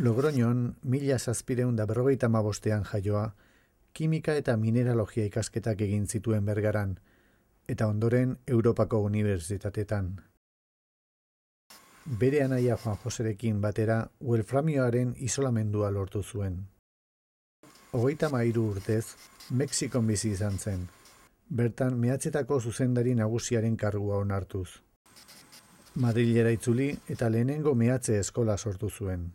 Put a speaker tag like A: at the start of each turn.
A: Logroñon, mila zazpireun da berrogeita mabostean jaioa, kimika eta mineralogia ikasketak egin zituen bergaran, eta ondoren Europako Unibertsitatetan. Bere anaia Juan Joserekin batera, Uelframioaren isolamendua lortu zuen. Hogeita mairu urtez, Mexikon bizi izan zen, bertan mehatzetako zuzendari nagusiaren kargua onartuz. Madrilera itzuli eta lehenengo mehatze eskola sortu zuen.